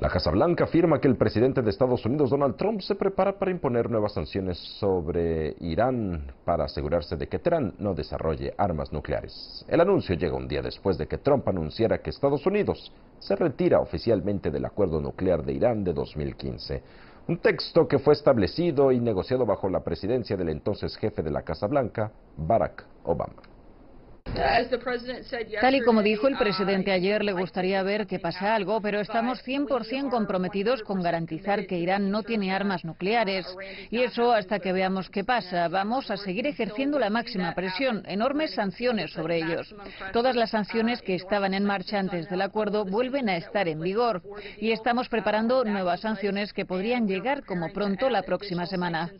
La Casa Blanca afirma que el presidente de Estados Unidos, Donald Trump, se prepara para imponer nuevas sanciones sobre Irán para asegurarse de que Teherán no desarrolle armas nucleares. El anuncio llega un día después de que Trump anunciara que Estados Unidos se retira oficialmente del acuerdo nuclear de Irán de 2015. Un texto que fue establecido y negociado bajo la presidencia del entonces jefe de la Casa Blanca, Barack Obama. Tal y como dijo el presidente ayer, le gustaría ver que pasa algo, pero estamos 100% comprometidos con garantizar que Irán no tiene armas nucleares. Y eso hasta que veamos qué pasa. Vamos a seguir ejerciendo la máxima presión, enormes sanciones sobre ellos. Todas las sanciones que estaban en marcha antes del acuerdo vuelven a estar en vigor. Y estamos preparando nuevas sanciones que podrían llegar como pronto la próxima semana.